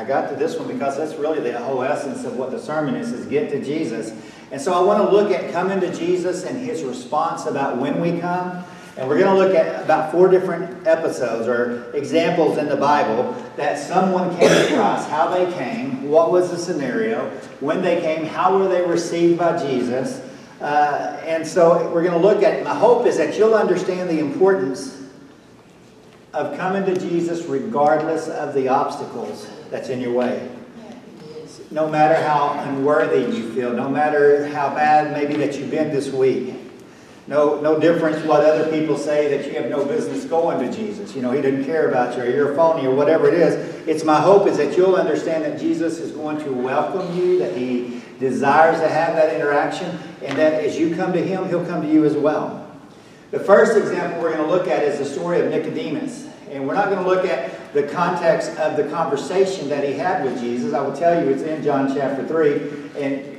I got to this one because that's really the whole essence of what the sermon is, is get to Jesus. And so I want to look at coming to Jesus and his response about when we come. And we're going to look at about four different episodes or examples in the Bible that someone came across, how they came, what was the scenario, when they came, how were they received by Jesus. Uh, and so we're going to look at, my hope is that you'll understand the importance of coming to Jesus regardless of the obstacles that's in your way. No matter how unworthy you feel, no matter how bad maybe that you've been this week, no, no difference what other people say that you have no business going to Jesus. You know, he didn't care about you or you're phony or whatever it is. It's my hope is that you'll understand that Jesus is going to welcome you, that he desires to have that interaction, and that as you come to him, he'll come to you as well. The first example we're going to look at is the story of Nicodemus. And we're not going to look at the context of the conversation that he had with Jesus. I will tell you it's in John chapter 3. And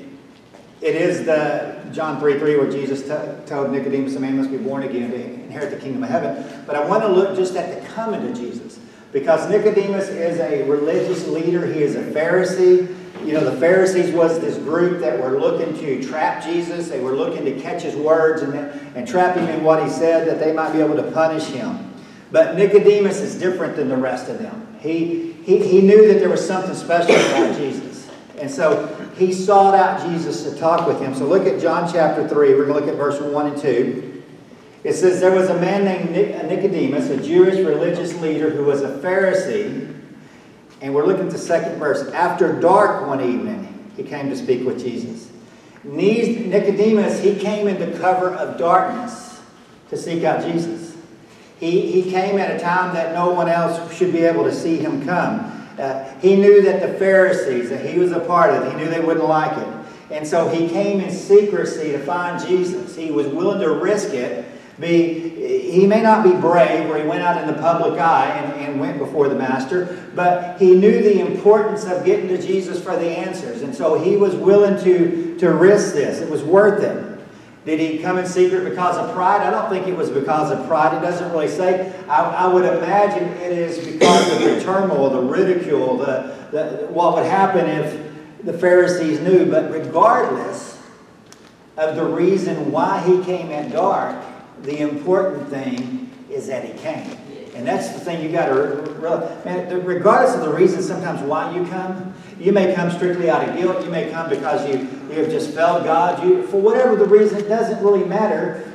it is the John 3 3 where Jesus told Nicodemus, a man must be born again to inherit the kingdom of heaven. But I want to look just at the coming to Jesus. Because Nicodemus is a religious leader, he is a Pharisee. You know, the Pharisees was this group that were looking to trap Jesus. They were looking to catch his words and, and trap him in what he said that they might be able to punish him. But Nicodemus is different than the rest of them. He, he, he knew that there was something special about Jesus. And so he sought out Jesus to talk with him. So look at John chapter 3. We're going to look at verse 1 and 2. It says, There was a man named uh, Nicodemus, a Jewish religious leader who was a Pharisee. And we're looking at the second verse. After dark one evening, he came to speak with Jesus. Nicodemus, he came in the cover of darkness to seek out Jesus. He, he came at a time that no one else should be able to see him come. Uh, he knew that the Pharisees, that he was a part of, he knew they wouldn't like it. And so he came in secrecy to find Jesus. He was willing to risk it. Be, he may not be brave where he went out in the public eye and, and went before the master, but he knew the importance of getting to Jesus for the answers. And so he was willing to, to risk this. It was worth it. Did he come in secret because of pride? I don't think it was because of pride. It doesn't really say. I, I would imagine it is because of the turmoil, the ridicule, the, the, what would happen if the Pharisees knew. But regardless of the reason why he came at dark, the important thing is that he came. And that's the thing you got to realize. Regardless of the reason sometimes why you come, you may come strictly out of guilt. You may come because you, you have just felt God. You, for whatever the reason, it doesn't really matter.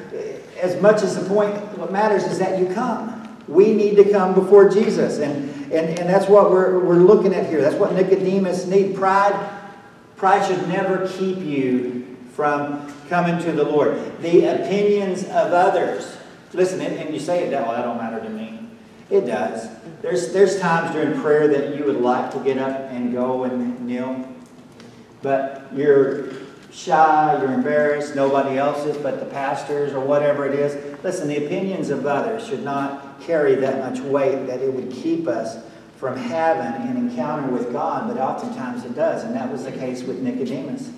As much as the point, what matters is that you come. We need to come before Jesus. And, and, and that's what we're, we're looking at here. That's what Nicodemus need. Pride, pride should never keep you from coming to the Lord. The opinions of others. Listen, and, and you say it, that, well, that don't matter to me. It does. There's, there's times during prayer that you would like to get up and go and kneel, but you're shy, you're embarrassed, nobody else is but the pastors or whatever it is. Listen, the opinions of others should not carry that much weight that it would keep us from having an encounter with God, but oftentimes it does, and that was the case with Nicodemus.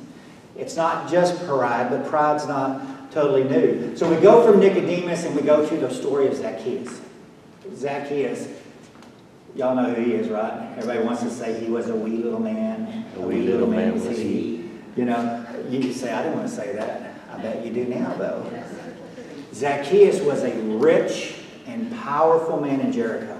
It's not just pride, but pride's not totally new. So we go from Nicodemus and we go to the story of Zacchaeus. Zacchaeus, y'all know who he is, right? Everybody wants to say he was a wee little man. A, a wee, little, little man, man was he. You know, you say, I didn't want to say that. I bet you do now, though. Zacchaeus was a rich and powerful man in Jericho.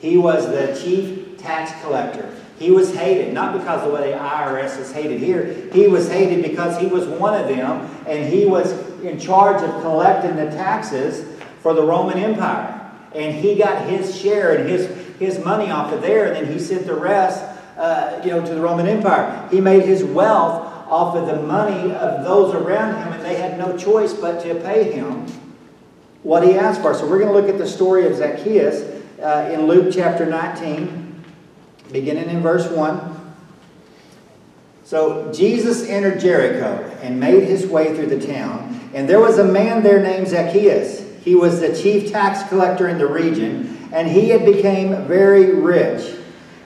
He was the chief tax collector. He was hated, not because of the way the IRS is hated here. He was hated because he was one of them, and he was in charge of collecting the taxes for the Roman Empire and he got his share and his, his money off of there, and then he sent the rest, uh, you know, to the Roman Empire. He made his wealth off of the money of those around him, and they had no choice but to pay him what he asked for. So we're going to look at the story of Zacchaeus uh, in Luke chapter 19, beginning in verse 1. So Jesus entered Jericho and made his way through the town, and there was a man there named Zacchaeus. He was the chief tax collector in the region, and he had become very rich.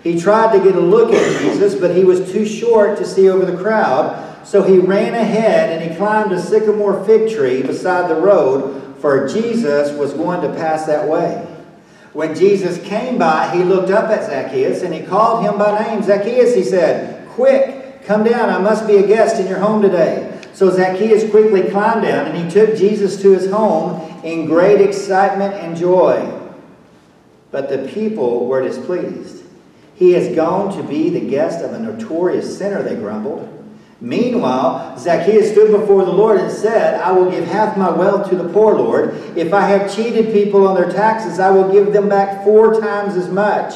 He tried to get a look at Jesus, but he was too short to see over the crowd. So he ran ahead and he climbed a sycamore fig tree beside the road, for Jesus was going to pass that way. When Jesus came by, he looked up at Zacchaeus and he called him by name. Zacchaeus, he said, Quick, come down. I must be a guest in your home today. So Zacchaeus quickly climbed down and he took Jesus to his home in great excitement and joy. But the people were displeased. He has gone to be the guest of a notorious sinner, they grumbled. Meanwhile, Zacchaeus stood before the Lord and said, I will give half my wealth to the poor, Lord. If I have cheated people on their taxes, I will give them back four times as much.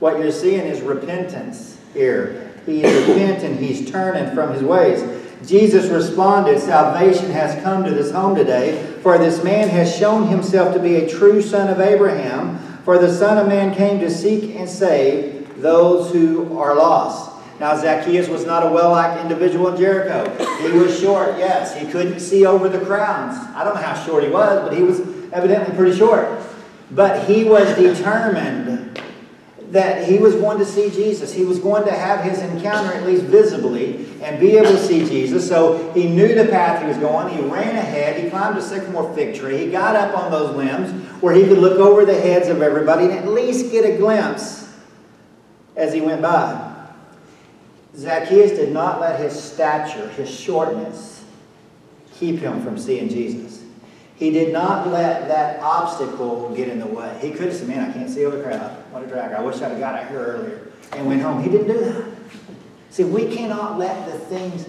What you're seeing is repentance here. He is repentant, he's turning from his ways. Jesus responded, Salvation has come to this home today, for this man has shown himself to be a true son of Abraham. For the Son of Man came to seek and save those who are lost. Now, Zacchaeus was not a well liked individual in Jericho. He was short, yes. He couldn't see over the crowds. I don't know how short he was, but he was evidently pretty short. But he was determined that he was going to see Jesus. He was going to have his encounter, at least visibly, and be able to see Jesus. So he knew the path he was going. He ran ahead. He climbed a sycamore fig tree. He got up on those limbs where he could look over the heads of everybody and at least get a glimpse as he went by. Zacchaeus did not let his stature, his shortness, keep him from seeing Jesus. He did not let that obstacle get in the way. He could have said, Man, I can't see over the crowd. What a drag. I wish I'd have got out here earlier and went home. He didn't do that. See, we cannot let the things,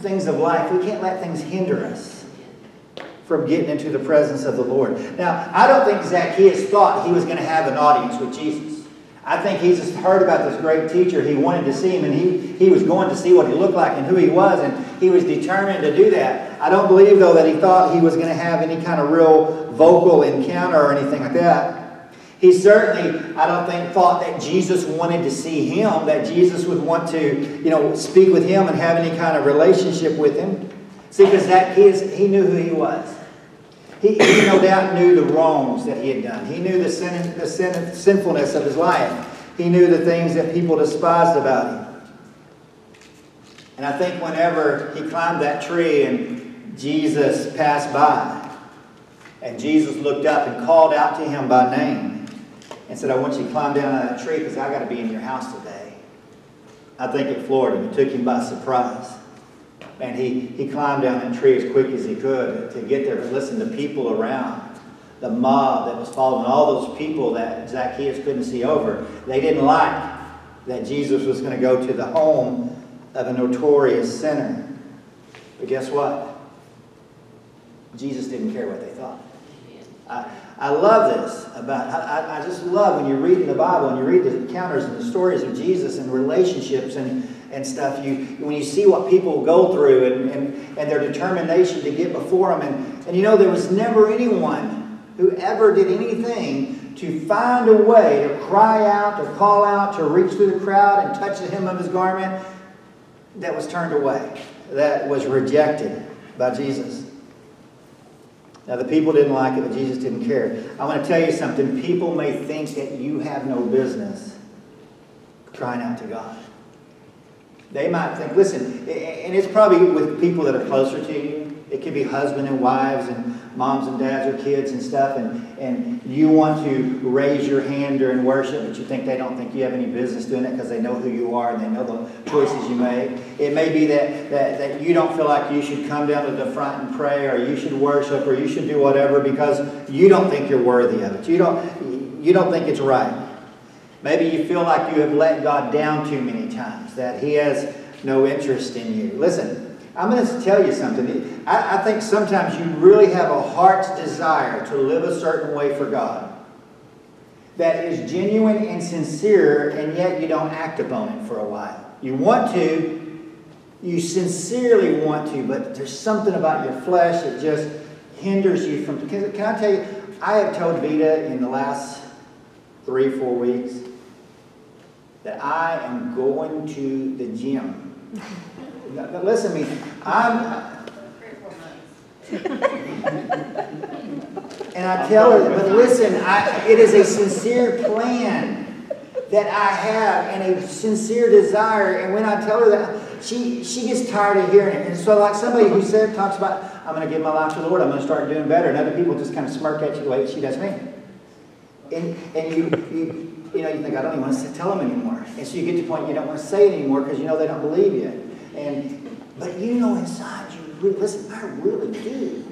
things of life, we can't let things hinder us from getting into the presence of the Lord. Now, I don't think Zacchaeus thought he was going to have an audience with Jesus. I think he just heard about this great teacher. He wanted to see him, and he, he was going to see what he looked like and who he was, and he was determined to do that. I don't believe, though, that he thought he was going to have any kind of real vocal encounter or anything like that. He certainly, I don't think, thought that Jesus wanted to see him, that Jesus would want to, you know, speak with him and have any kind of relationship with him. See, because that he, is, he knew who he was. He, he, no doubt knew the wrongs that he had done. He knew the, sin, the sin, sinfulness of his life. He knew the things that people despised about him. And I think whenever he climbed that tree and Jesus passed by, and Jesus looked up and called out to him by name and said, I want you to climb down out of that tree because I got to be in your house today. I think it floored him. It took him by surprise. And he, he climbed down that tree as quick as he could to get there to listen to people around. The mob that was following, all those people that Zacchaeus couldn't see over, they didn't like that Jesus was going to go to the home of a notorious sinner. But guess what? Jesus didn't care what they thought. I, I love this about, I, I just love when you read in the Bible and you read the encounters and the stories of Jesus and relationships and and stuff, you when you see what people go through and, and, and their determination to get before them. And, and you know, there was never anyone who ever did anything to find a way to cry out, to call out, to reach through the crowd and touch the hem of his garment that was turned away, that was rejected by Jesus. Now, the people didn't like it, but Jesus didn't care. I want to tell you something. People may think that you have no business crying out to God. They might think, listen, and it's probably with people that are closer to you. It could be husband and wives and moms and dads or kids and stuff, and, and you want to raise your hand during worship, but you think they don't think you have any business doing it because they know who you are and they know the choices you make. It may be that, that, that you don't feel like you should come down to the front and pray or you should worship or you should do whatever because you don't think you're worthy of it. You don't, you don't think it's right. Maybe you feel like you have let God down too many times, that He has no interest in you. Listen, I'm going to tell you something. I, I think sometimes you really have a heart's desire to live a certain way for God that is genuine and sincere, and yet you don't act upon it for a while. You want to, you sincerely want to, but there's something about your flesh that just hinders you from. Can, can I tell you, I have told Vita in the last three, four weeks that I am going to the gym. now, listen to me. I'm. and I tell her, but listen, I, it is a sincere plan that I have and a sincere desire. And when I tell her that, she, she gets tired of hearing it. And so, like somebody who said, talks about, I'm going to give my life to the Lord, I'm going to start doing better. And other people just kind of smirk at you the way she does me. and, and you, you, you know, you think, I don't even want to tell them anymore. And so you get to the point you don't want to say it anymore because you know they don't believe you. And, but you know inside you, really, listen, I really do.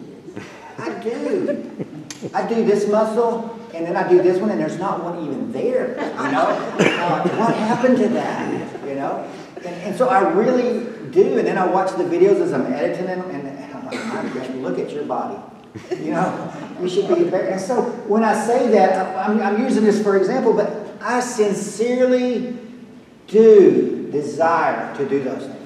I do. I do this muscle, and then I do this one, and there's not one even there. You know, uh, what happened to that? You know, and, and so I really do. And then I watch the videos as I'm editing them, and I'm like, gosh, look at your body. You know, you should be better. And so when I say that, I'm, I'm using this for example, but I sincerely do desire to do those things.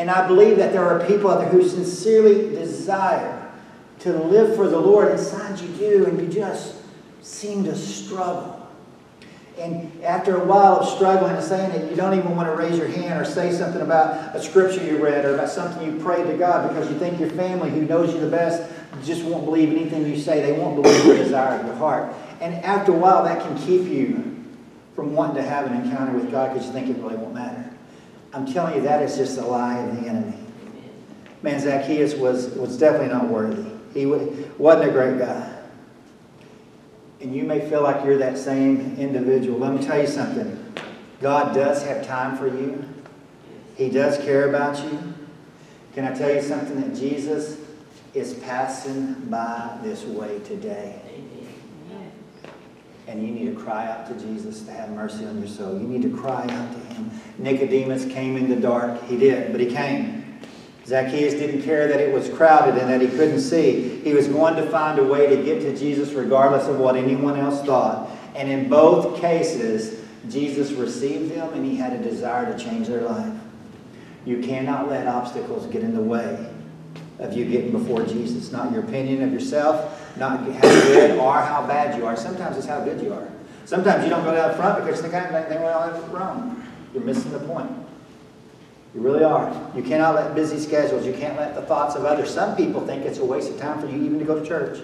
And I believe that there are people out there who sincerely desire to live for the Lord. Inside you do, and you just seem to struggle. And after a while of struggling and saying it, you don't even want to raise your hand or say something about a scripture you read or about something you prayed to God because you think your family, who knows you the best, just won't believe anything you say. They won't believe the desire of your heart. And after a while, that can keep you from wanting to have an encounter with God because you think it really won't matter. I'm telling you, that is just a lie of the enemy. Man, Zacchaeus was, was definitely not worthy. He wasn't a great guy. And you may feel like you're that same individual. Let me tell you something. God does have time for you. He does care about you. Can I tell you something that Jesus is passing by this way today? And you need to cry out to Jesus to have mercy on your soul. You need to cry out to him. Nicodemus came in the dark. He did, but he came. Zacchaeus didn't care that it was crowded and that he couldn't see. He was going to find a way to get to Jesus regardless of what anyone else thought. And in both cases, Jesus received them and he had a desire to change their life. You cannot let obstacles get in the way of you getting before Jesus. Not your opinion of yourself, not how good or how bad you are. Sometimes it's how good you are. Sometimes you don't go down front because you think, I think well, I wrong. You're missing the point. You really are. You cannot let busy schedules, you can't let the thoughts of others. Some people think it's a waste of time for you even to go to church.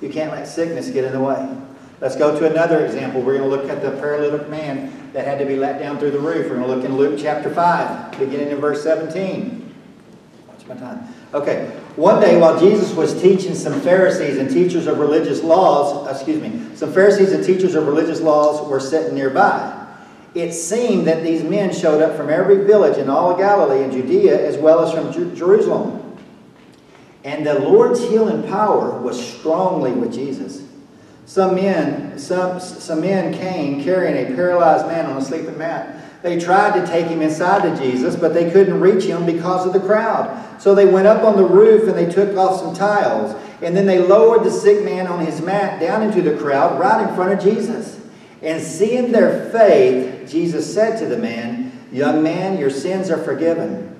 You can't let sickness get in the way. Let's go to another example. We're going to look at the paralytic man that had to be let down through the roof. We're going to look in Luke chapter 5, beginning in verse 17. Watch my time. Okay. One day while Jesus was teaching some Pharisees and teachers of religious laws, excuse me, some Pharisees and teachers of religious laws were sitting nearby it seemed that these men showed up from every village in all of Galilee and Judea as well as from Jerusalem. And the Lord's healing power was strongly with Jesus. Some men, some, some men came carrying a paralyzed man on a sleeping mat. They tried to take him inside to Jesus, but they couldn't reach him because of the crowd. So they went up on the roof and they took off some tiles. And then they lowered the sick man on his mat down into the crowd right in front of Jesus. And seeing their faith, Jesus said to the man, Young man, your sins are forgiven.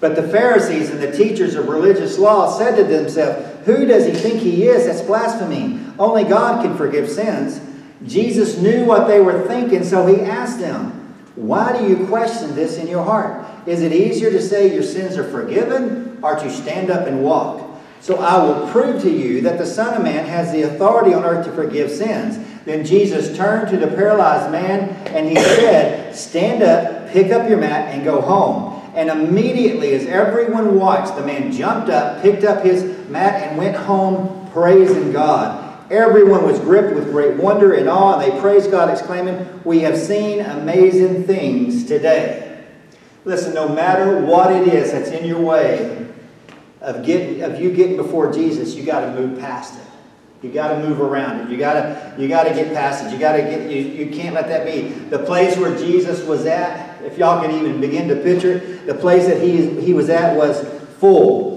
But the Pharisees and the teachers of religious law said to themselves, Who does he think he is? That's blasphemy. Only God can forgive sins. Jesus knew what they were thinking, so he asked them, Why do you question this in your heart? Is it easier to say your sins are forgiven or to stand up and walk? So I will prove to you that the Son of Man has the authority on earth to forgive sins. Then Jesus turned to the paralyzed man and he said, Stand up, pick up your mat, and go home. And immediately, as everyone watched, the man jumped up, picked up his mat, and went home praising God. Everyone was gripped with great wonder and awe, and they praised God, exclaiming, We have seen amazing things today. Listen, no matter what it is that's in your way of, getting, of you getting before Jesus, you got to move past it. You got to move around it. You got to you got to get past it. You got to get you, you can't let that be the place where Jesus was at. If y'all can even begin to picture it, the place that he he was at was full.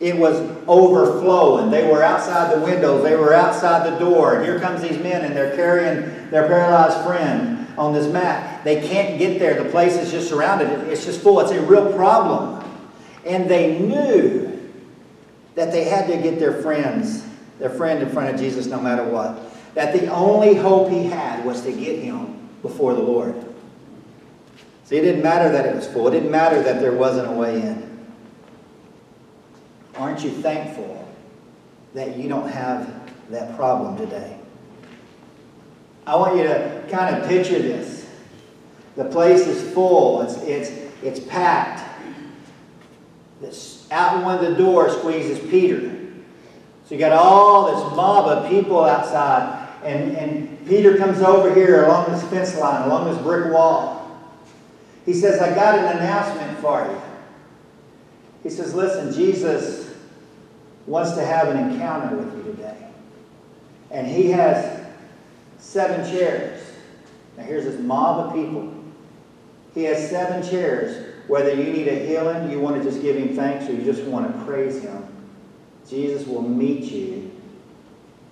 It was overflowing. They were outside the windows. They were outside the door. And here comes these men and they're carrying their paralyzed friend on this mat. They can't get there. The place is just surrounded. It's just full. It's a real problem. And they knew that they had to get their friends their friend in front of Jesus no matter what. That the only hope he had was to get him before the Lord. See, it didn't matter that it was full. It didn't matter that there wasn't a way in. Aren't you thankful that you don't have that problem today? I want you to kind of picture this. The place is full. It's, it's, it's packed. This, out one of the doors squeezes Peter. So you got all this mob of people outside, And, and Peter comes over here along this fence line, along this brick wall. He says, I got an announcement for you. He says, Listen, Jesus wants to have an encounter with you today. And he has seven chairs. Now, here's this mob of people. He has seven chairs. Whether you need a healing, you want to just give him thanks, or you just want to praise him, Jesus will meet you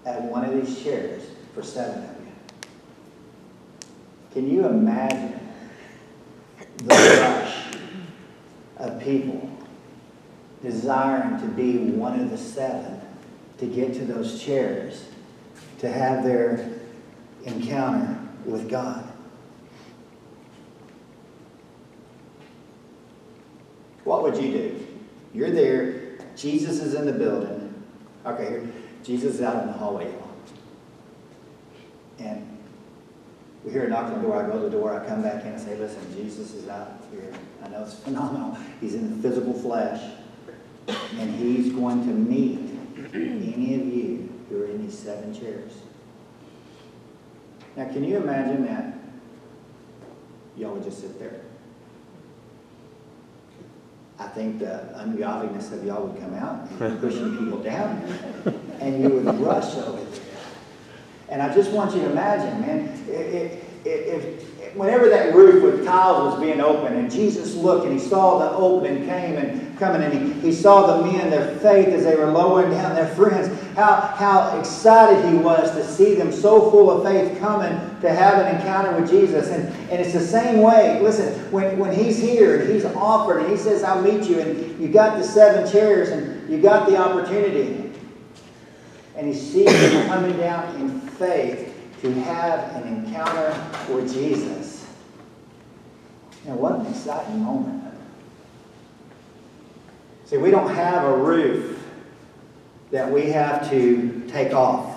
at one of these chairs for seven of you. Can you imagine the rush of people desiring to be one of the seven to get to those chairs to have their encounter with God? What would you do? You're there, Jesus is in the building. Okay, here, Jesus is out in the hallway. And we hear a knock on the door. I go to the door. I come back in and say, listen, Jesus is out here. I know it's phenomenal. He's in the physical flesh. And he's going to meet any of you who are in these seven chairs. Now, can you imagine that? Y'all would just sit there. I think the ungodliness of y'all would come out pushing people down, and you would rush over there. And I just want you to imagine, man, if, if, whenever that roof with tiles was being opened, and Jesus looked and he saw the opening came and coming, and he, he saw the men, their faith as they were lowering down their friends, how, how excited he was to see them so full of faith coming to have an encounter with Jesus. And, and it's the same way. Listen, when, when he's here and he's offered and he says, I'll meet you, and you got the seven chairs and you got the opportunity. And he sees you coming down in faith to have an encounter with Jesus. And what an exciting moment. See, we don't have a roof that we have to take off.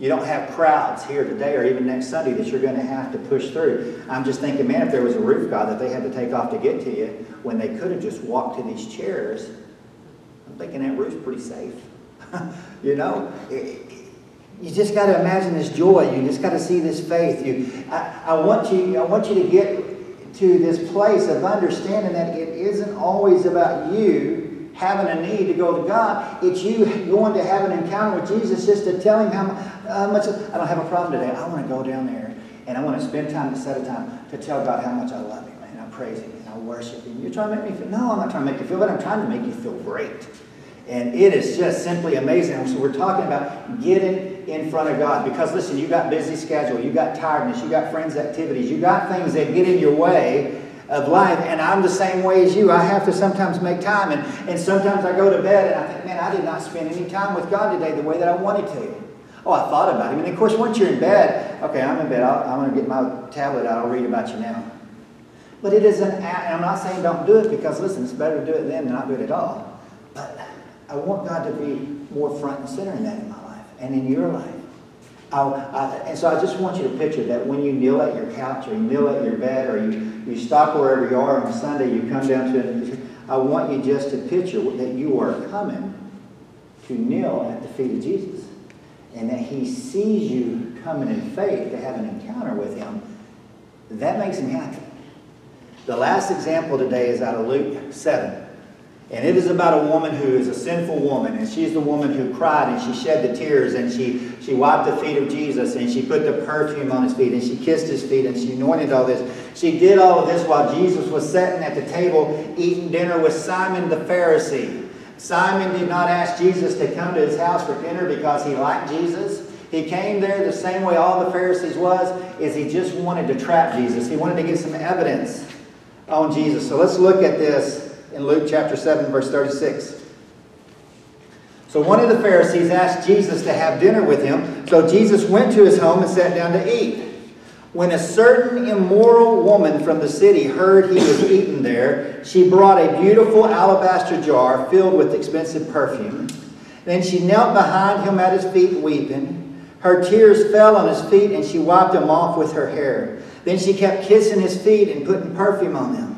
You don't have crowds here today or even next Sunday that you're going to have to push through. I'm just thinking, man, if there was a roof, God, that they had to take off to get to you when they could have just walked to these chairs, I'm thinking that roof's pretty safe. you know? You just got to imagine this joy. You just got to see this faith. You, I, I, want you, I want you to get to this place of understanding that it isn't always about you having a need to go to God. It's you going to have an encounter with Jesus just to tell him how, how uh, much, I don't have a problem today. I want to go down there and I want to spend time to set a time to tell God how much I love him and I praise him and I worship him. You're trying to make me feel, no, I'm not trying to make you feel better. I'm trying to make you feel great. And it is just simply amazing. So we're talking about getting in front of God. Because listen, you got busy schedule, you got tiredness, you got friends' activities, you got things that get in your way of life. And I'm the same way as you. I have to sometimes make time. And, and sometimes I go to bed and I think, man, I did not spend any time with God today the way that I wanted to. Oh, I thought about him. And of course, once you're in bed, okay, I'm in bed. i am going to get my tablet out. I'll read about you now. But it is an, and I'm not saying don't do it because, listen, it's better to do it then than not do it at all. But I want God to be more front and center in that in my life and in your life. I, and so I just want you to picture that when you kneel at your couch or you kneel at your bed or you, you stop wherever you are on Sunday, you come down to it. I want you just to picture that you are coming to kneel at the feet of Jesus and that he sees you coming in faith to have an encounter with him. That makes him happy. The last example today is out of Luke 7. And it is about a woman who is a sinful woman, and she's the woman who cried and she shed the tears and she, she wiped the feet of Jesus and she put the perfume on his feet and she kissed his feet and she anointed all this. She did all of this while Jesus was sitting at the table eating dinner with Simon the Pharisee. Simon did not ask Jesus to come to his house for dinner because he liked Jesus. He came there the same way all the Pharisees was, is he just wanted to trap Jesus. He wanted to get some evidence on Jesus. So let's look at this in Luke chapter 7, verse 36. So one of the Pharisees asked Jesus to have dinner with him. So Jesus went to his home and sat down to eat. When a certain immoral woman from the city heard he was eating there, she brought a beautiful alabaster jar filled with expensive perfume. Then she knelt behind him at his feet weeping. Her tears fell on his feet and she wiped them off with her hair. Then she kept kissing his feet and putting perfume on them.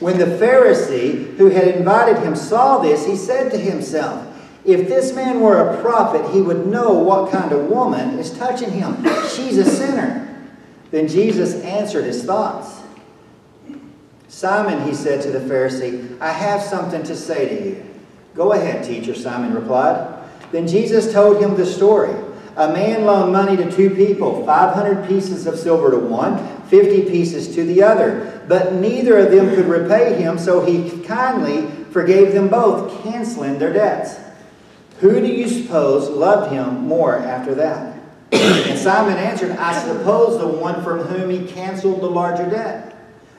When the Pharisee who had invited him saw this, he said to himself, If this man were a prophet, he would know what kind of woman is touching him. She's a sinner. Then Jesus answered his thoughts. Simon, he said to the Pharisee, I have something to say to you. Go ahead, teacher, Simon replied. Then Jesus told him the story. A man loaned money to two people, 500 pieces of silver to one, 50 pieces to the other. But neither of them could repay him, so he kindly forgave them both, canceling their debts. Who do you suppose loved him more after that? and Simon answered, I suppose the one from whom he canceled the larger debt.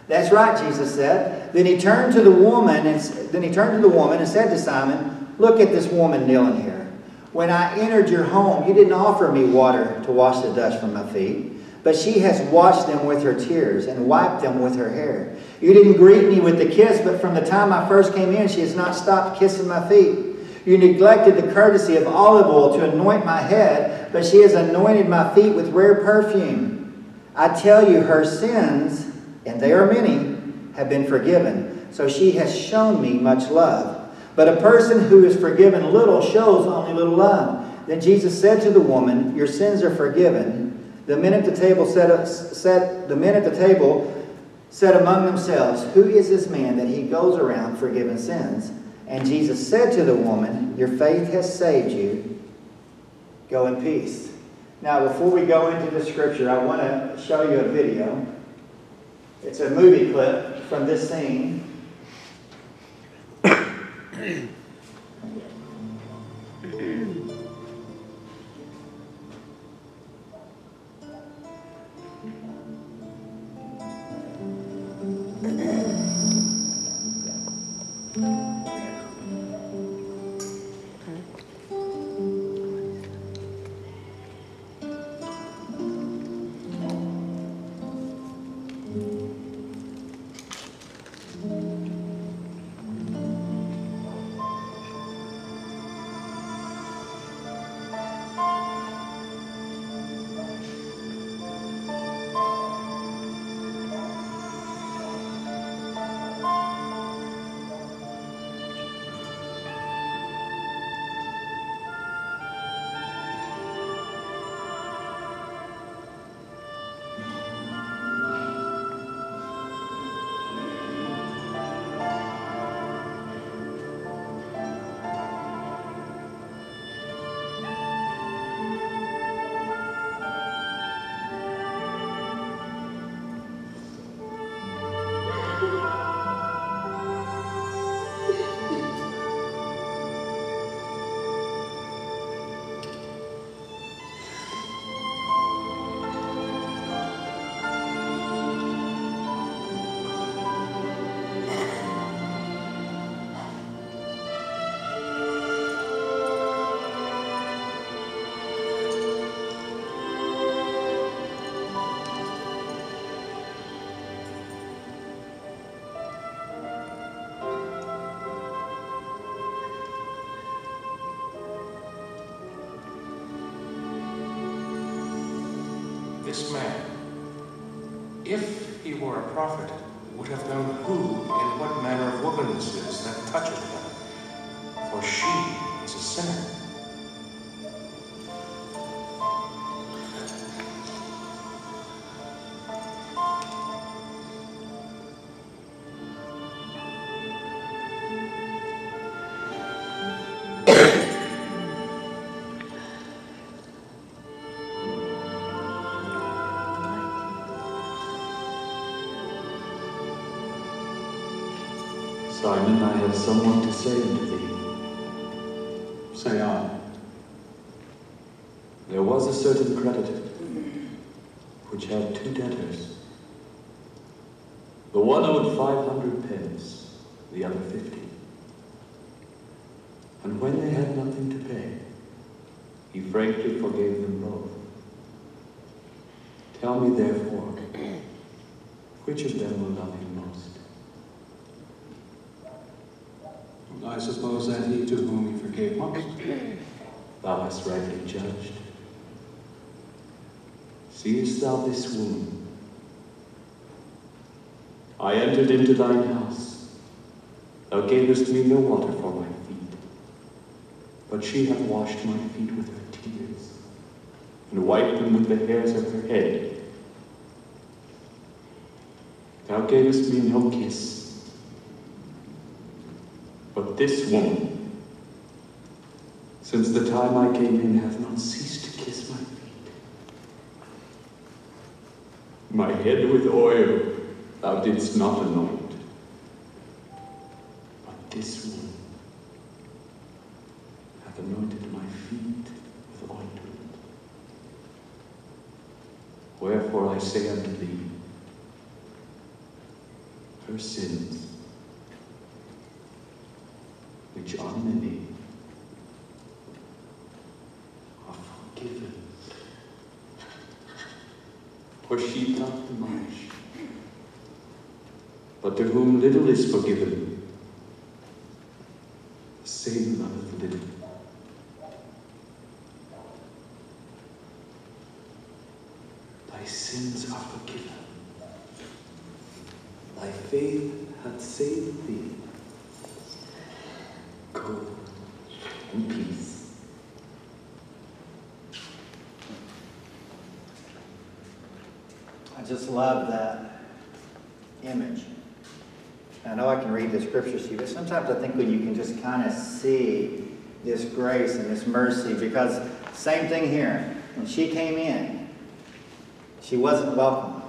That's right, Jesus said. Then he turned to the woman and then he turned to the woman and said to Simon, Look at this woman kneeling here. When I entered your home, you didn't offer me water to wash the dust from my feet, but she has washed them with her tears and wiped them with her hair. You didn't greet me with a kiss, but from the time I first came in, she has not stopped kissing my feet. You neglected the courtesy of olive oil to anoint my head, but she has anointed my feet with rare perfume. I tell you, her sins, and they are many, have been forgiven. So she has shown me much love. But a person who is forgiven little shows only little love. Then Jesus said to the woman, Your sins are forgiven. The men at the table said, uh, said the men at the table said among themselves, Who is this man that he goes around forgiving sins? And Jesus said to the woman, Your faith has saved you. Go in peace. Now, before we go into the scripture, I want to show you a video. It's a movie clip from this scene. Prophet, would have known who and what manner of woman this is that toucheth him, for she is a sinner. Simon, I have somewhat to say unto thee. Say on. There was a certain creditor which had two debtors. The one owed five hundred pence, the other fifty. And when they had nothing to pay, he frankly forgave them both. Tell me therefore, which of them will love him most? I suppose that he to whom he forgave most. Thou hast rightly judged. Seest thou this woman? I entered into thine house. Thou gavest me no water for my feet. But she hath washed my feet with her tears, and wiped them with the hairs of her head. Thou gavest me no kiss, but this woman, since the time I came in, hath not ceased to kiss my feet. My head with oil thou didst not anoint, but this woman hath anointed my feet with ointment. Wherefore I say unto thee, her sins, which are many, are forgiven. For she loved much. But to whom little is forgiven, the same loveth little. Thy sins are forgiven. Thy faith hath saved thee. Go in peace. I just love that image. I know I can read the scriptures to you, but sometimes I think when you can just kind of see this grace and this mercy, because same thing here. When she came in, she wasn't welcome.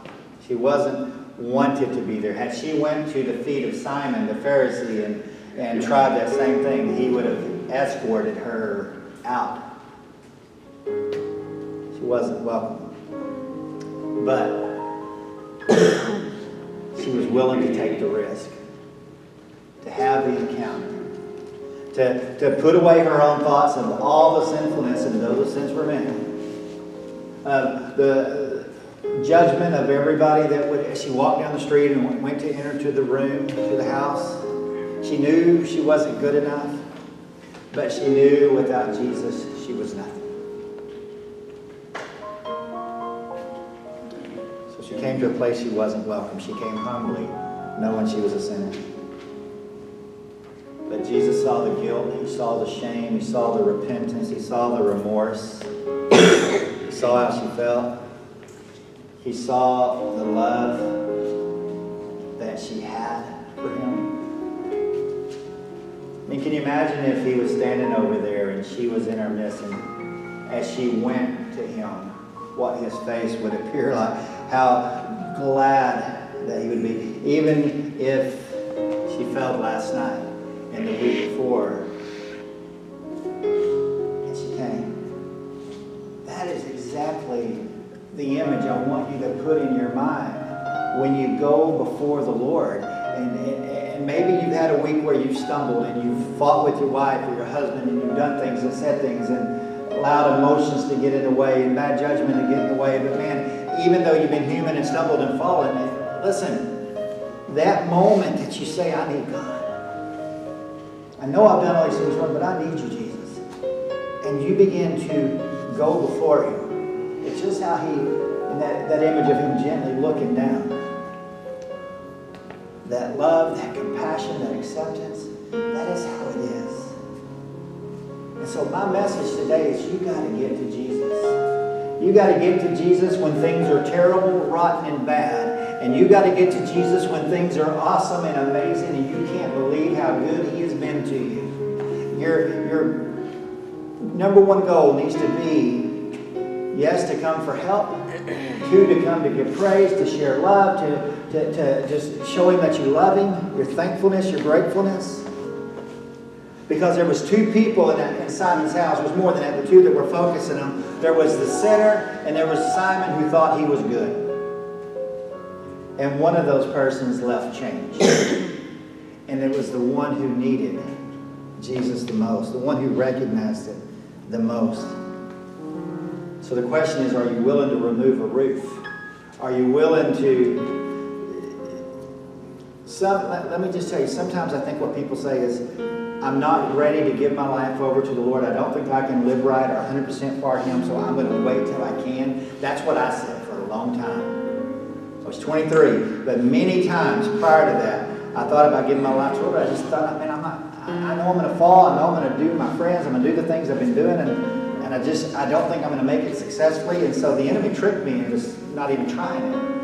She wasn't wanted to be there. Had she went to the feet of Simon the Pharisee and, and tried that same thing, he would have escorted her out. She wasn't welcome. But she was willing to take the risk, to have the encounter, to, to put away her own thoughts of all the sinfulness, and those sins were many. Uh, the judgment of everybody that would, as she walked down the street and went to enter to the room, to the house, she knew she wasn't good enough, but she knew without Jesus she was nothing. Came to a place she wasn't welcome. She came humbly, knowing she was a sinner. But Jesus saw the guilt, he saw the shame, he saw the repentance, he saw the remorse, he saw how she felt. He saw the love that she had for him. I mean, can you imagine if he was standing over there and she was in her midst and as she went to him, what his face would appear like, how glad that he would be, even if she felt last night and the week before, and she came. That is exactly the image I want you to put in your mind when you go before the Lord. And, and, maybe you've had a week where you've stumbled and you've fought with your wife or your husband and you've done things and said things and allowed emotions to get in the way and bad judgment to get in the way. But man, even though you've been human and stumbled and fallen, listen, that moment that you say, I need God. I know I've done all these things wrong, but I need you, Jesus. And you begin to go before Him. It's just how He, in that, that image of Him gently looking down. That love, that compassion, that acceptance, that is how it is. And so my message today is you got to get to Jesus. You got to get to Jesus when things are terrible, rotten, and bad. And you got to get to Jesus when things are awesome and amazing and you can't believe how good He has been to you. Your, your number one goal needs to be, yes, to come for help. Two, to come to give praise, to share love, to, to, to just show Him that you love Him, your thankfulness, your gratefulness. Because there was two people in, in Simon's house. There was more than that. The two that were focusing on. There was the sinner, and there was Simon who thought he was good. And one of those persons left change. and it was the one who needed Jesus the most, the one who recognized it the most. So the question is, are you willing to remove a roof? Are you willing to some, let, let, me just tell you, sometimes I think what people say is, I'm not ready to give my life over to the Lord. I don't think I can live right or 100% for Him, so I'm going to wait till I can. That's what I said for a long time. I was 23, but many times prior to that, I thought about giving my life to the Lord, I just thought, man, I'm not, I know I'm going to fall. I know I'm going to do my friends. I'm going to do the things I've been doing. And, and I just, I don't think I'm going to make it successfully. And so the enemy tricked me into not even trying it.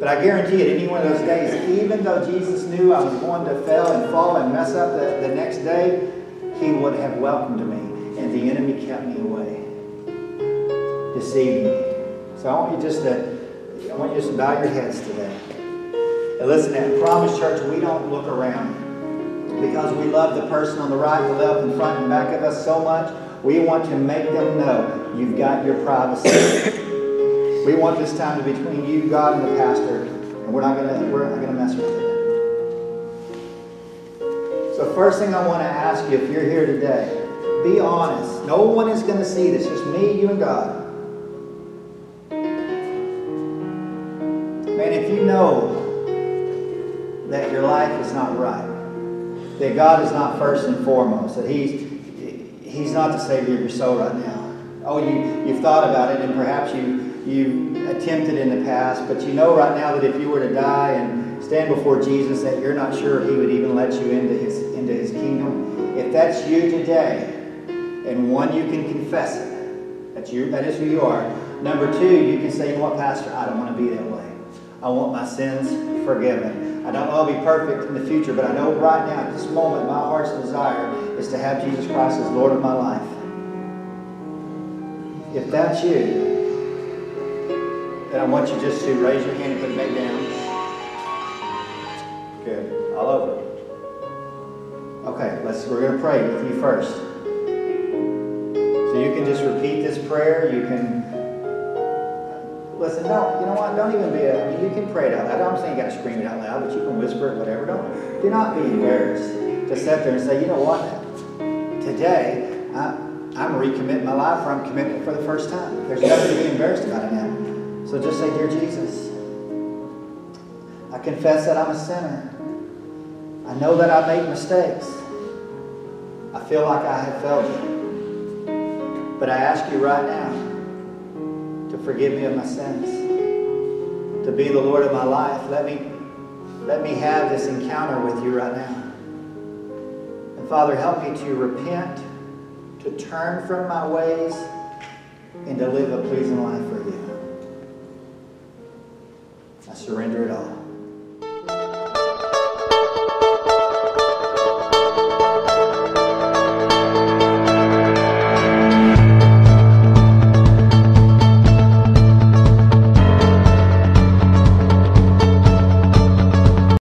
But I guarantee it, any one of those days, even though Jesus knew I was going to fail and fall and mess up the, the next day, he would have welcomed me. And the enemy kept me away, deceived me. So I want you just to, I want you just to bow your heads today. And listen, at Promise Church, we don't look around because we love the person on the right, the left, and front, and back of us so much. We want to make them know you've got your privacy. We want this time to be between you, God, and the pastor, and we're not gonna we're not gonna mess with it. So first thing I want to ask you, if you're here today, be honest. No one is going to see this. Just me, you, and God. Man, if you know that your life is not right, that God is not first and foremost, that He's He's not the Savior of your soul right now. Oh, you, you've thought about it and perhaps you, you attempted in the past, but you know right now that if you were to die and stand before Jesus, that you're not sure He would even let you into His, into his kingdom. If that's you today, and one, you can confess it. That's you, that is who you are. Number two, you can say, you know what, Pastor, I don't want to be that way. I want my sins forgiven. I don't know I'll be perfect in the future, but I know right now, at this moment, my heart's desire is to have Jesus Christ as Lord of my life. If that's you, then I want you just to raise your hand and put it back down. Good. All over. Okay, let's we're gonna pray with you first. So you can just repeat this prayer. You can listen. No, you know what? Don't even be. A, I mean, you can pray it out loud. I'm saying you got to scream it out loud, but you can whisper it, whatever. Don't. Do not be embarrassed to sit there and say, you know what? Today, I, I'm recommitting my life, or I'm committing it for the first time. There's nothing to be embarrassed about it now. So just say, dear Jesus, I confess that I'm a sinner. I know that I make mistakes. I feel like I have failed you. But I ask you right now to forgive me of my sins, to be the Lord of my life. Let me, let me have this encounter with you right now. And Father, help me to repent, to turn from my ways, and to live a pleasing life for you. Surrender it all.